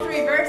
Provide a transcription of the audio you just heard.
Reverse